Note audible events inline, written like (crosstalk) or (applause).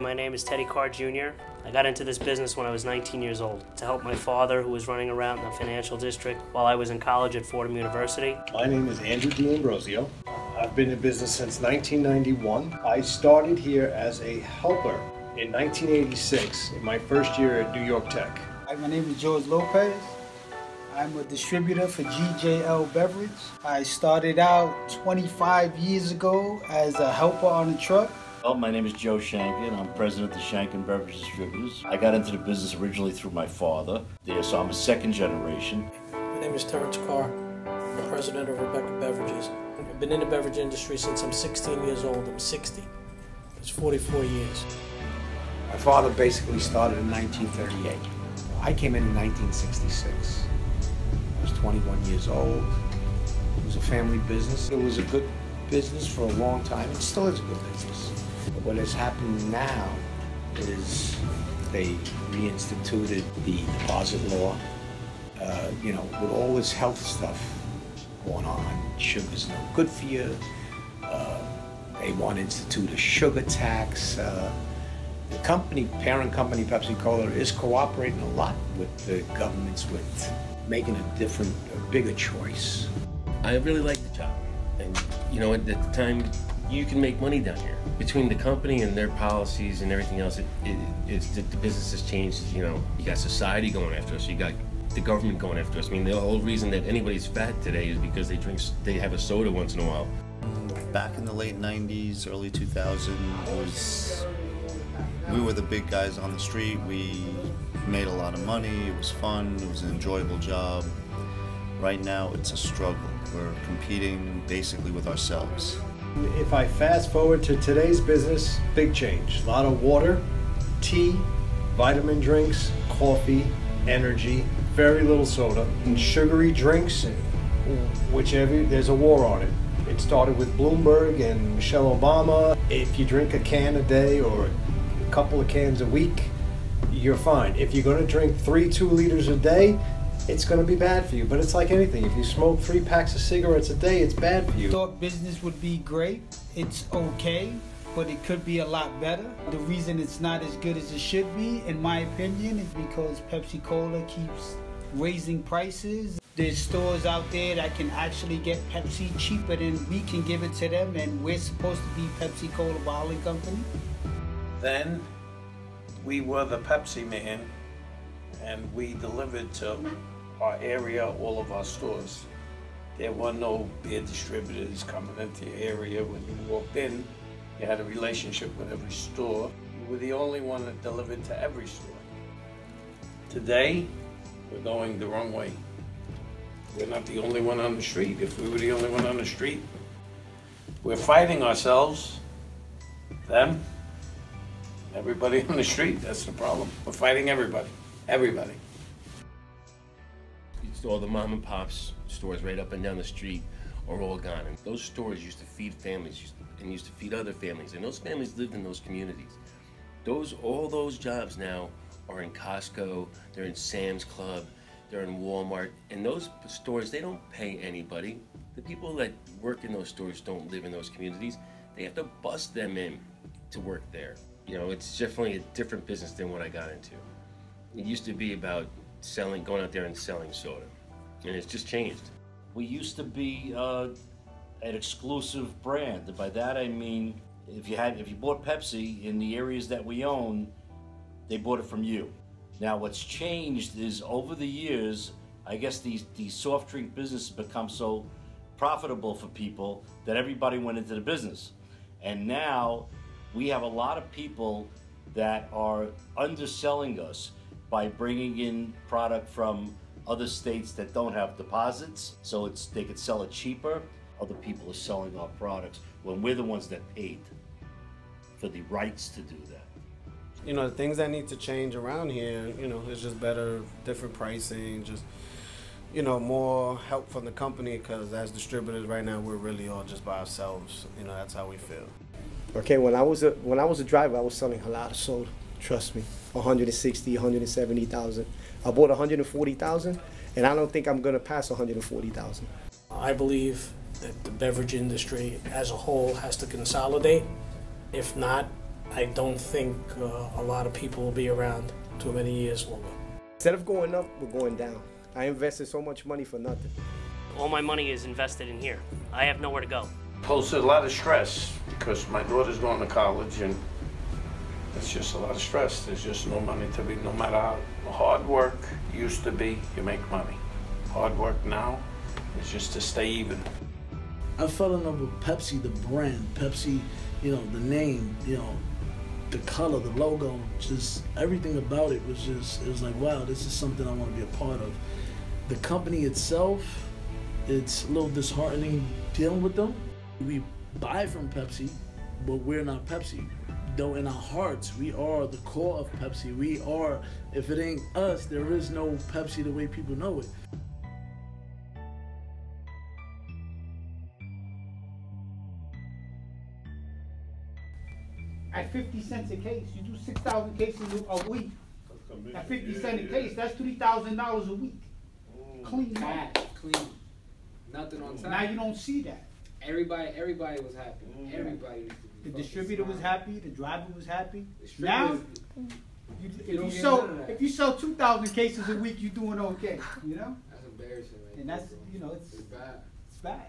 My name is Teddy Carr Jr. I got into this business when I was 19 years old to help my father, who was running around in the financial district while I was in college at Fordham University. My name is Andrew D'Ambrosio. I've been in business since 1991. I started here as a helper in 1986 in my first year at New York Tech. Hi, my name is George Lopez. I'm a distributor for GJL Beverage. I started out 25 years ago as a helper on a truck. Well, my name is Joe Shankin. I'm president of the Shankin Beverage Distributors. I got into the business originally through my father there, so I'm a second generation. My name is Terrence Carr. I'm the president of Rebecca Beverages. I've been in the beverage industry since I'm 16 years old. I'm 60. It's 44 years. My father basically started in 1938. I came in in 1966. I was 21 years old. It was a family business. It was a good business for a long time. It still is a good business. What has happened now is they reinstituted the deposit law. Uh, you know, with all this health stuff going on, sugar's no good for you. Uh, they want to institute a sugar tax. Uh, the company, parent company Pepsi Cola, is cooperating a lot with the governments with making a different, a bigger choice. I really like the job. And, you know, at the time, you can make money down here. Between the company and their policies and everything else, it, it, it's, the, the business has changed. You know, you got society going after us. You got the government going after us. I mean, the whole reason that anybody's fat today is because they drink, they have a soda once in a while. Back in the late 90s, early 2000s, was we were the big guys on the street. We made a lot of money. It was fun. It was an enjoyable job. Right now, it's a struggle. We're competing basically with ourselves. If I fast forward to today's business, big change. A lot of water, tea, vitamin drinks, coffee, energy, very little soda, and sugary drinks, whichever, there's a war on it. It started with Bloomberg and Michelle Obama. If you drink a can a day or a couple of cans a week, you're fine. If you're going to drink three, two liters a day, it's going to be bad for you. But it's like anything. If you smoke three packs of cigarettes a day, it's bad for you. Thought business would be great. It's okay, but it could be a lot better. The reason it's not as good as it should be, in my opinion, is because Pepsi Cola keeps raising prices. There's stores out there that can actually get Pepsi cheaper than we can give it to them, and we're supposed to be Pepsi Cola bottling company. Then we were the Pepsi man, and we delivered to our area all of our stores. There were no beer distributors coming into your area. When you walked in, you had a relationship with every store. We were the only one that delivered to every store. Today, we're going the wrong way. We're not the only one on the street. If we were the only one on the street, we're fighting ourselves, them, everybody (laughs) on the street. That's the problem. We're fighting everybody. Everybody. All the mom and pops stores right up and down the street are all gone. And those stores used to feed families used to, and used to feed other families, and those families lived in those communities. Those all those jobs now are in Costco, they're in Sam's Club, they're in Walmart, and those stores they don't pay anybody. The people that work in those stores don't live in those communities. They have to bust them in to work there. You know, it's definitely a different business than what I got into. It used to be about selling, going out there and selling soda, and it's just changed. We used to be uh, an exclusive brand. And by that I mean if you had if you bought Pepsi in the areas that we own, they bought it from you. Now what's changed is over the years, I guess these these soft drink businesses become so profitable for people that everybody went into the business. And now we have a lot of people that are underselling us by bringing in product from other states that don't have deposits, so it's they could sell it cheaper. Other people are selling our products when we're the ones that paid for the rights to do that. You know, the things that need to change around here, you know, it's just better, different pricing, just you know, more help from the company because as distributors right now, we're really all just by ourselves. You know, that's how we feel. Okay, when I was a when I was a driver, I was selling a lot of soda. Trust me, 160, 170,000. I bought 140,000, and I don't think I'm gonna pass 140,000. I believe that the beverage industry as a whole has to consolidate. If not, I don't think uh, a lot of people will be around too many years longer. Instead of going up, we're going down. I invested so much money for nothing. All my money is invested in here. I have nowhere to go. Posted a lot of stress because my daughter's going to college and it's just a lot of stress. There's just no money to be, no matter how hard work used to be, you make money. Hard work now is just to stay even. I fell in love with Pepsi, the brand, Pepsi, you know, the name, you know, the color, the logo, just everything about it was just, it was like, wow, this is something I want to be a part of. The company itself, it's a little disheartening dealing with them. We buy from Pepsi, but we're not Pepsi. Though in our hearts, we are the core of Pepsi. We are, if it ain't us, there is no Pepsi the way people know it. At 50 cents a case, you do 6,000 cases a a week. At 50 cent a case, that's $3,000 a week. Mm. Clean money. Cash, clean. Nothing on top. Now you don't see that. Everybody, everybody was happy. Mm. Everybody used to be The distributor was happy, the driver was happy. Now, you, if You you sell, none of that. if you sell 2,000 cases a week, you're doing okay, you know? That's embarrassing, right? And that's, you know, it's, It's bad. it's bad.